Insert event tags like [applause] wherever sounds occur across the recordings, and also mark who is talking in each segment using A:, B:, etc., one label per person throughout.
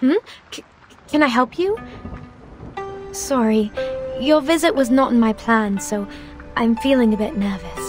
A: Hmm? C can I help you? Sorry, your visit was not in my plan, so I'm feeling a bit nervous.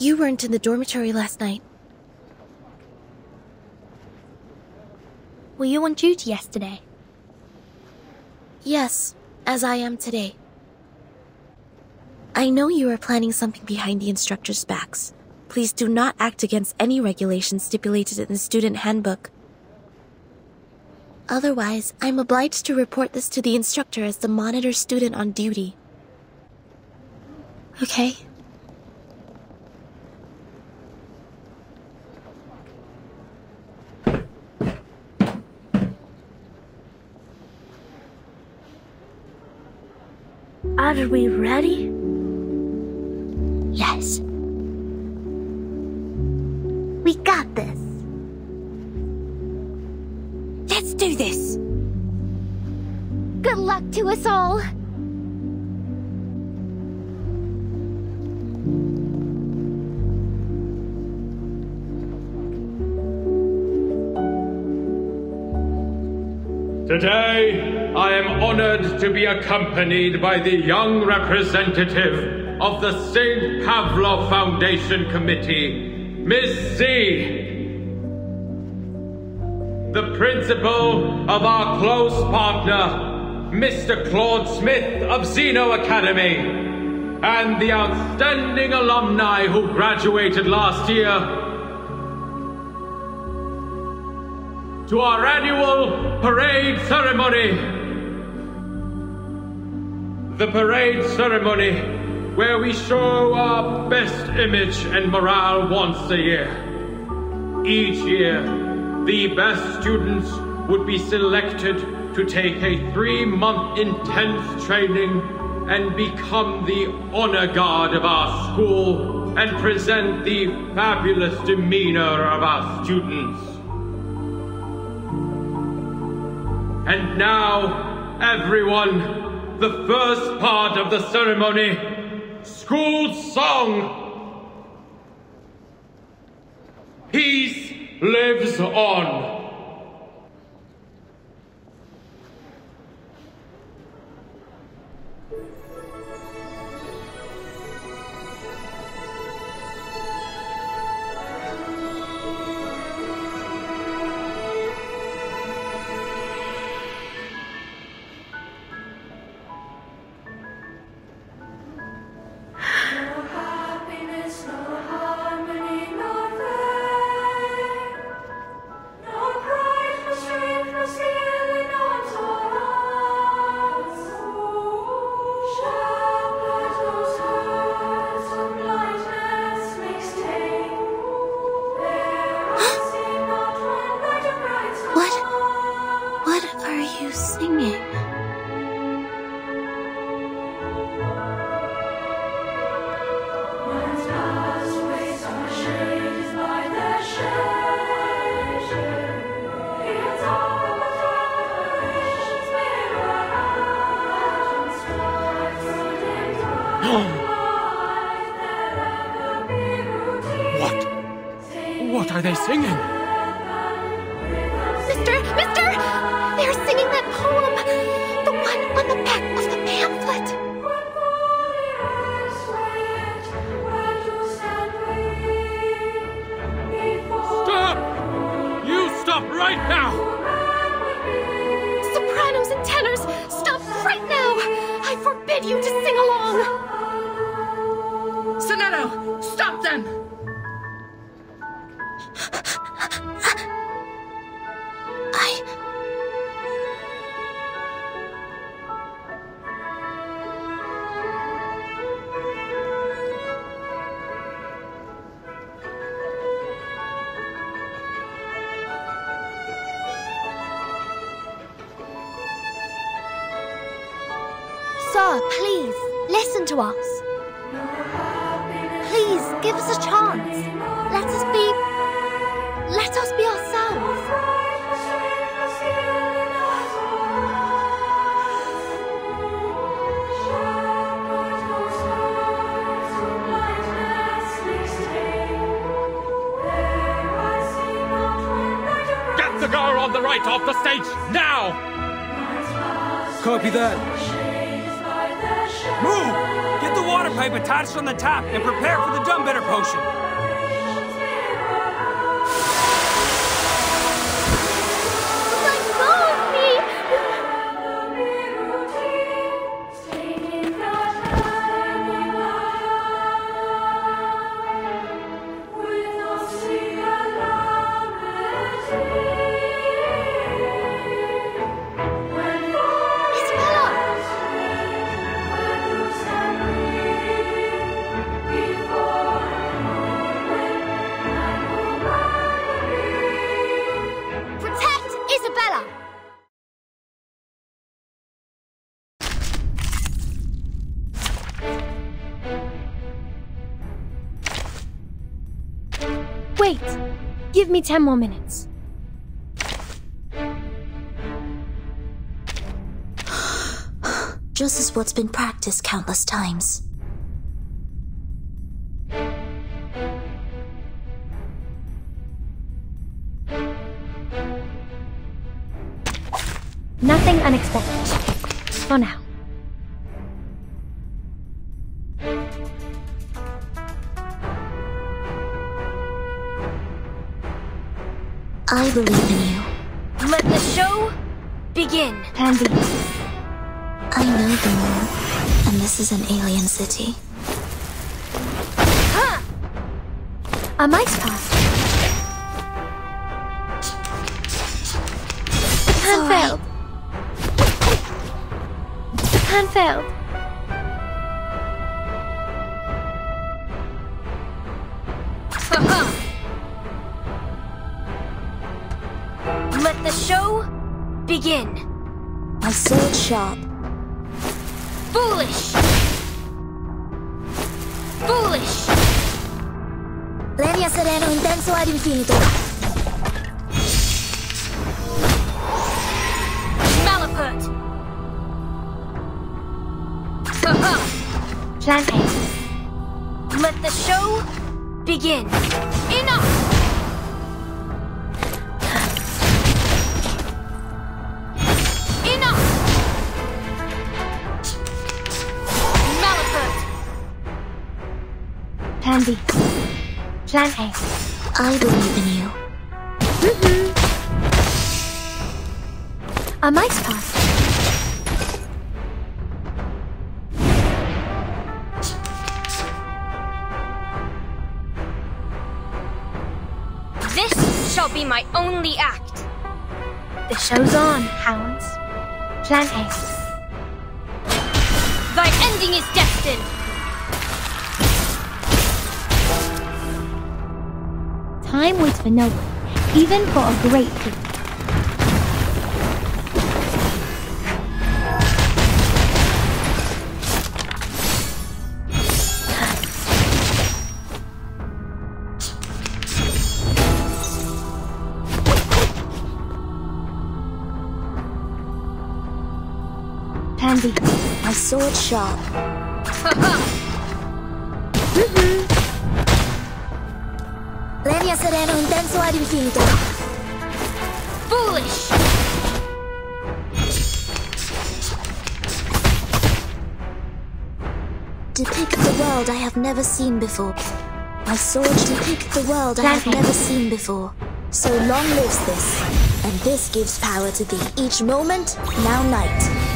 B: You weren't in the dormitory last night.
A: Were you on duty yesterday?
B: Yes, as I am today. I know you are planning something behind the instructor's backs. Please do not act against any regulations stipulated in the student handbook. Otherwise, I'm obliged to report this to the instructor as the monitor student on duty. Okay?
A: Are we ready?
B: Yes.
A: We got this.
B: Let's do this!
A: Good luck to us all.
C: Today, I am honored to be accompanied by the young representative of the St. Pavlov Foundation Committee, Miss C. The principal of our close partner, Mr. Claude Smith of Zeno Academy, and the outstanding alumni who graduated last year to our annual parade ceremony. The parade ceremony, where we show our best image and morale once a year. Each year, the best students would be selected to take a three month intense training and become the honor guard of our school and present the fabulous demeanor of our students. And now, everyone, the first part of the ceremony school song. Peace lives on.
B: You
D: to listen
E: attached on the top and prepare for the dumb-better potion.
D: Give me ten more minutes. [gasps]
F: Just as what's been practiced countless times.
D: The plan failed. The plan failed. Uh-huh. Let the show begin.
F: My sword sharp.
D: Foolish! Foolish!
F: Lenia sereno intenso ad infinito.
D: Malapert! [laughs] Plan A. Let the show begin. Enough! [laughs] Enough! Malapert! Plan B. Plan A.
F: I believe in you.
D: A mice pass. This shall be my only act. The show's on, hounds. Plan A. Thy ending is destined. Time waits for no one, even for a great feat.
F: Sword sharp.
G: Sereno intenso ad infinito.
A: Foolish!
G: Depict the world I have never seen before. My sword depict the world I have never seen before. So long lives this, and this gives power to thee. Each moment, now night.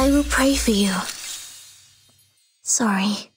G: I will pray for you. Sorry.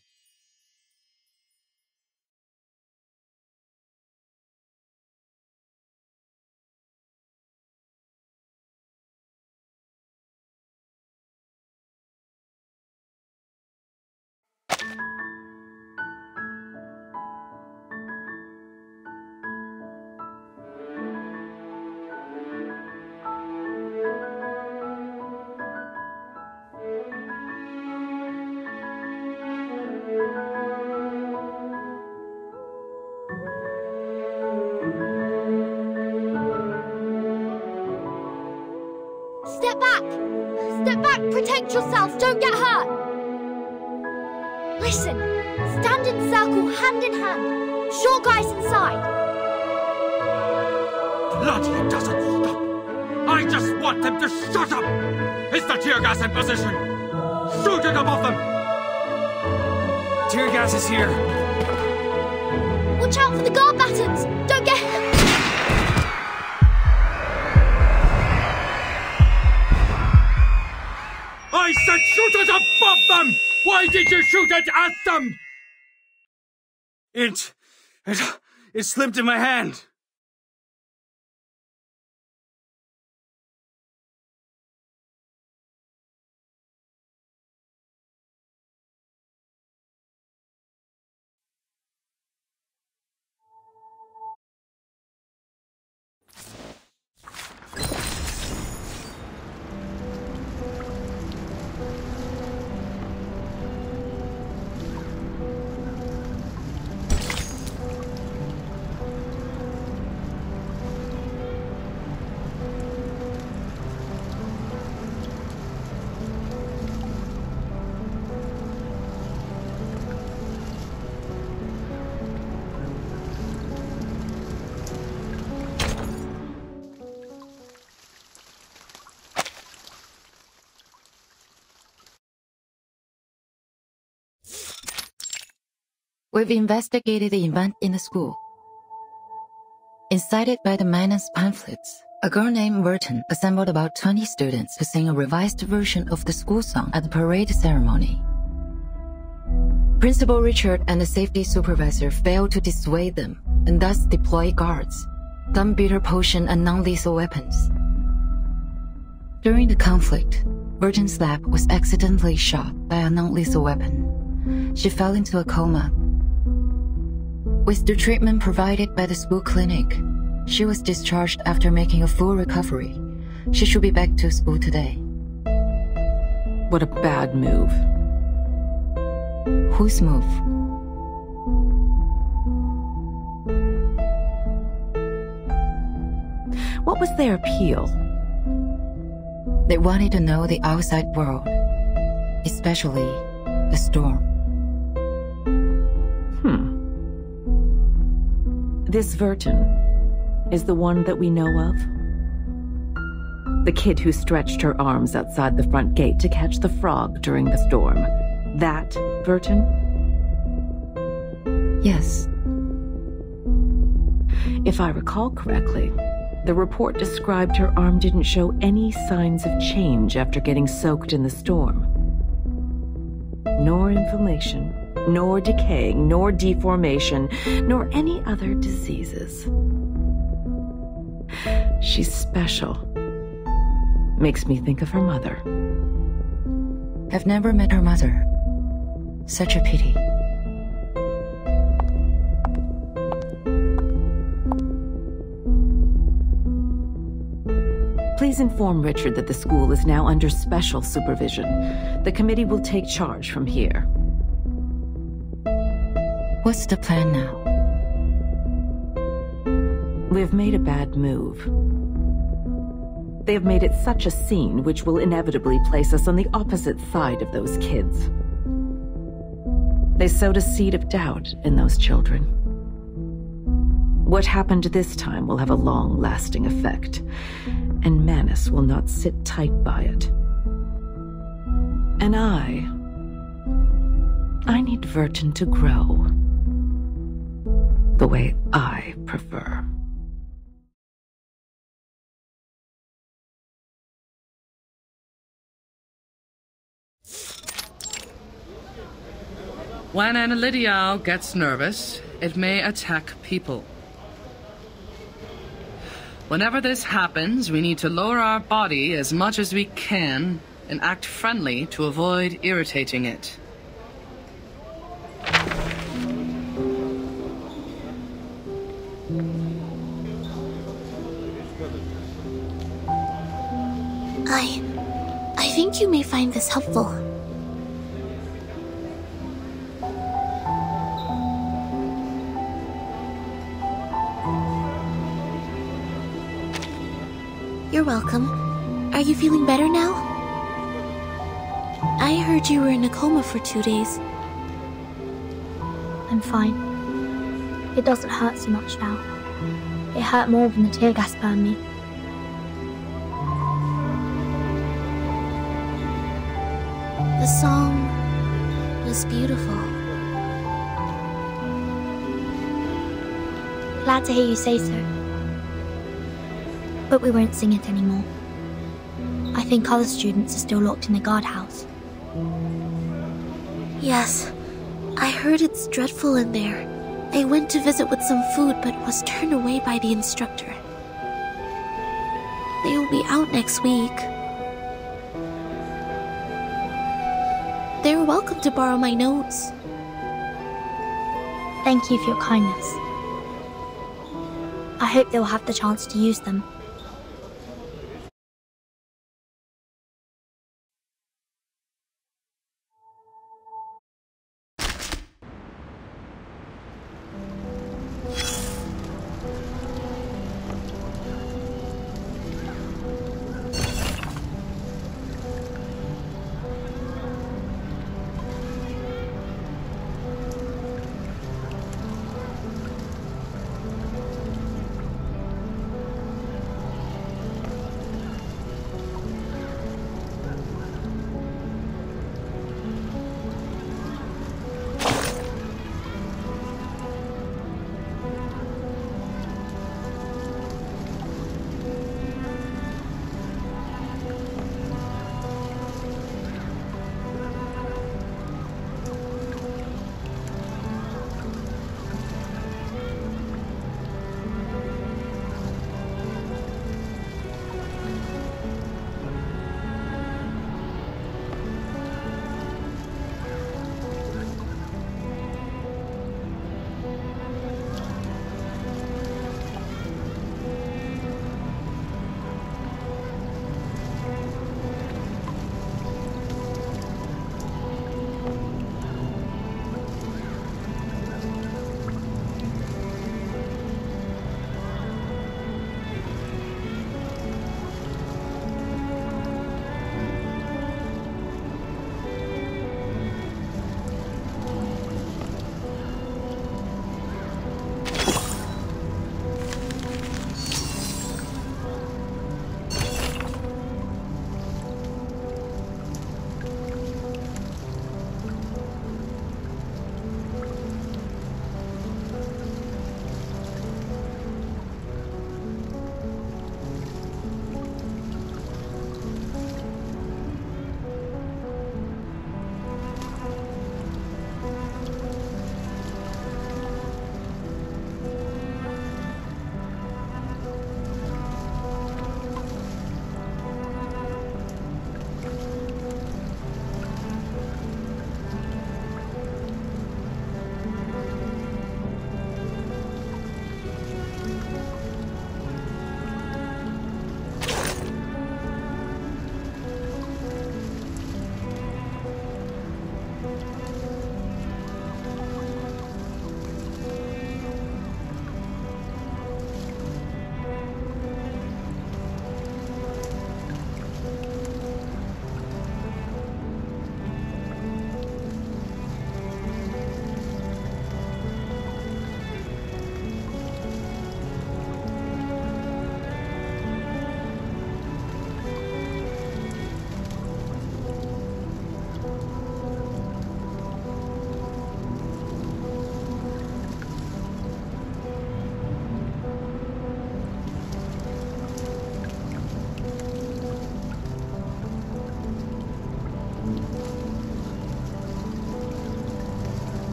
A: Back! Protect yourselves! Don't get hurt! Listen! Stand in circle, hand in hand. Short guys inside.
C: Bloody it doesn't stop. I just want them to shut up. Is the tear gas in position? Shoot it above them.
H: Tear gas is here.
A: Watch out for the guard battens! Don't
C: shoot it above them. Why did you shoot it at them?
H: It. It. It slipped in my hand.
I: We've investigated the event in the school. Incited by the Manus pamphlets, a girl named Vertin assembled about 20 students to sing a revised version of the school song at the parade ceremony. Principal Richard and the safety supervisor failed to dissuade them and thus deployed guards, gun bitter potion and non-lethal weapons. During the conflict, Vertin's lab was accidentally shot by a non-lethal weapon. She fell into a coma with the treatment provided by the school clinic, she was discharged after making a full recovery. She should be back to school today.
J: What a bad move.
I: Whose move?
J: What was their appeal?
I: They wanted to know the outside world, especially the storm.
J: This Vertin is the one that we know of? The kid who stretched her arms outside the front gate to catch the frog during the storm. That Vertin?
I: Yes,
J: If I recall correctly, the report described her arm didn't show any signs of change after getting soaked in the storm. Nor inflammation, nor decaying, nor deformation, nor any other diseases. She's special. Makes me think of her mother.
I: I've never met her mother. Such a pity.
J: Please inform Richard that the school is now under special supervision. The committee will take charge from here.
I: What's the plan now?
J: We have made a bad move. They have made it such a scene which will inevitably place us on the opposite side of those kids. They sowed a seed of doubt in those children. What happened this time will have a long lasting effect, and Manus will not sit tight by it. And I. I need Vertin to grow. The way I prefer.
K: When an Elidial gets nervous, it may attack people. Whenever this happens, we need to lower our body as much as we can and act friendly to avoid irritating it.
B: I. I think you may find this helpful. You're welcome. Are you feeling better now? I heard you were in a coma for two days.
L: I'm fine. It doesn't hurt so much now. It hurt more when the tear gas burned me.
B: The song was beautiful.
L: Glad to hear you say so. But we won't sing it anymore. I think other students are still locked in the guardhouse.
B: Yes, I heard it's dreadful in there. I went to visit with some food but was turned away by the instructor. They will be out next week. They're welcome to borrow my notes.
L: Thank you for your kindness. I hope they'll have the chance to use them.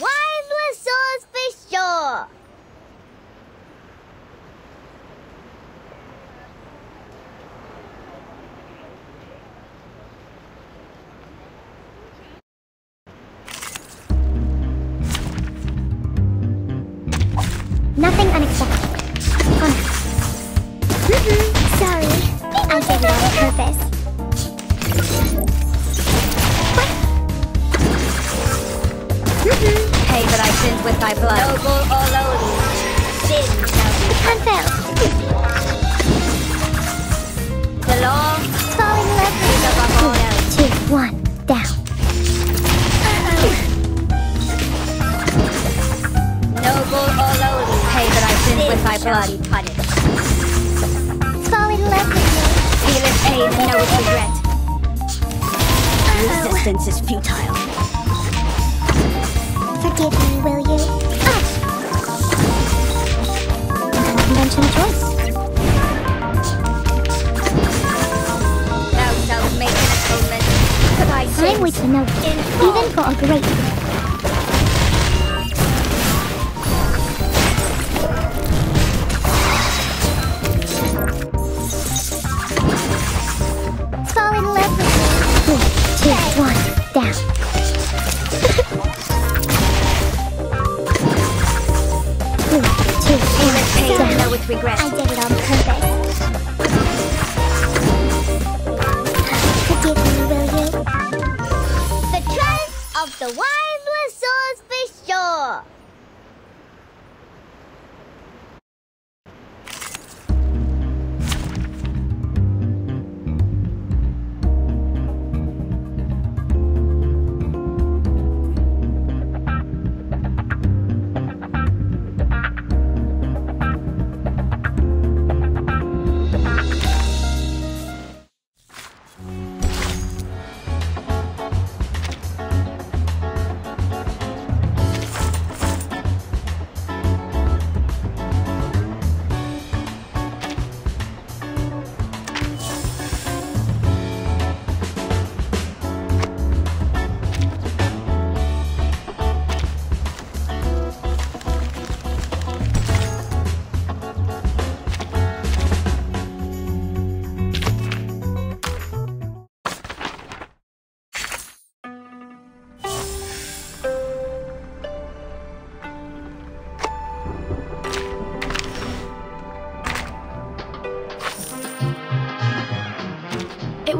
M: one.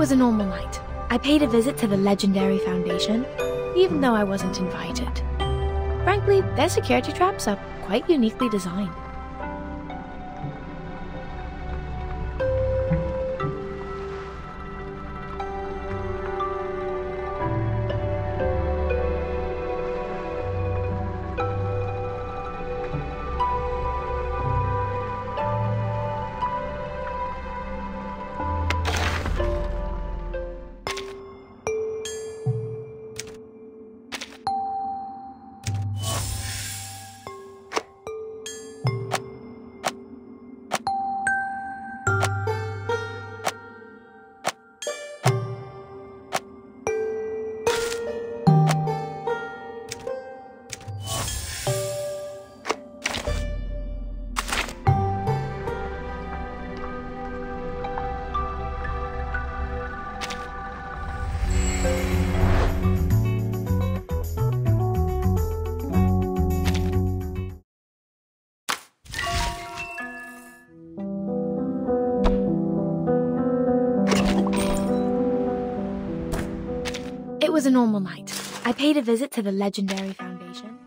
A: was a normal night. I paid a visit to the Legendary Foundation, even though I wasn't invited. Frankly, their security traps are quite uniquely designed. Was a normal night. I paid a visit to the legendary foundation.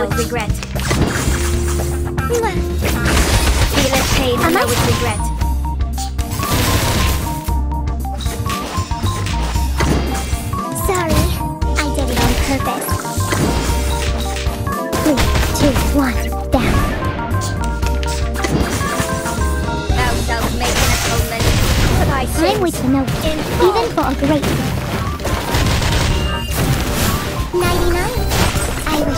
M: I
N: would regret. Feel pain
M: I, I
N: would regret.
M: Sorry, I did it on purpose. Three, two, one, down. I'm with you, no, even for a great
N: 99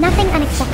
M: Nothing unexpected.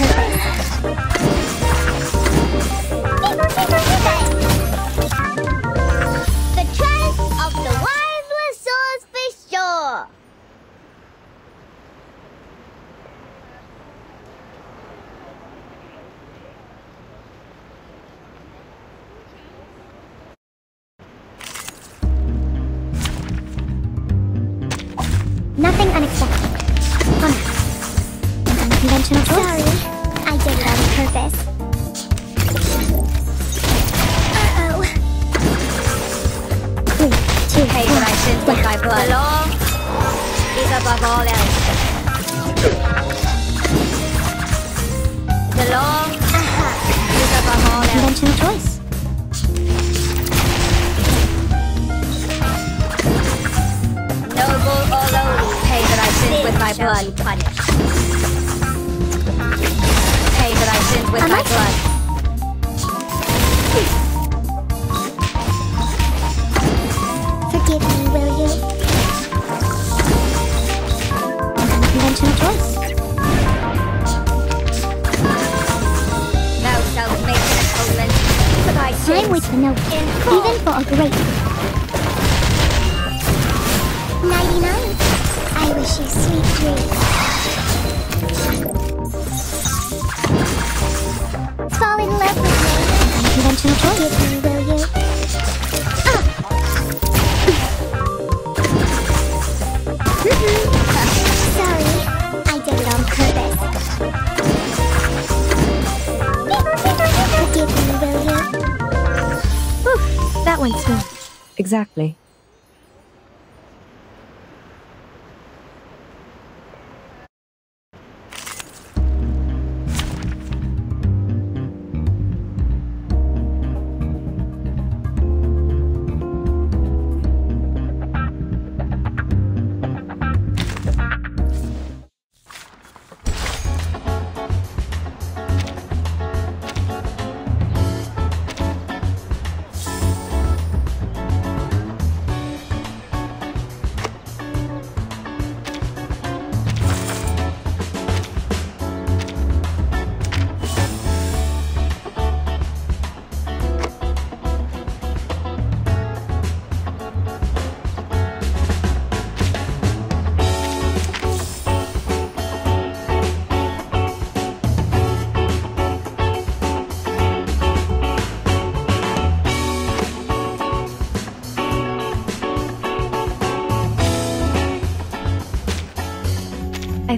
M: Did
N: Nighty night. I wish you sweet dreams.
O: Exactly.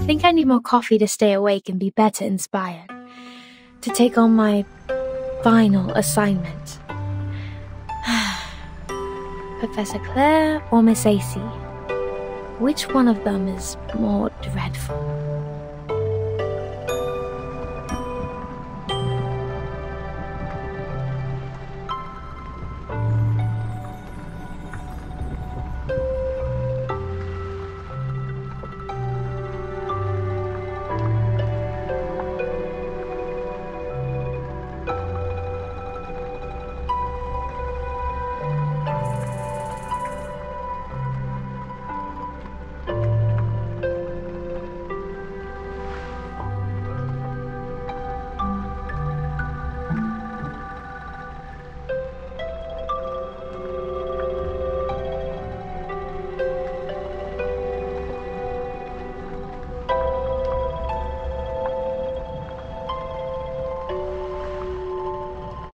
A: Think I need more coffee to stay awake and be better inspired. To take on my final assignment. [sighs] Professor Claire or Miss AC? Which one of them is more dreadful?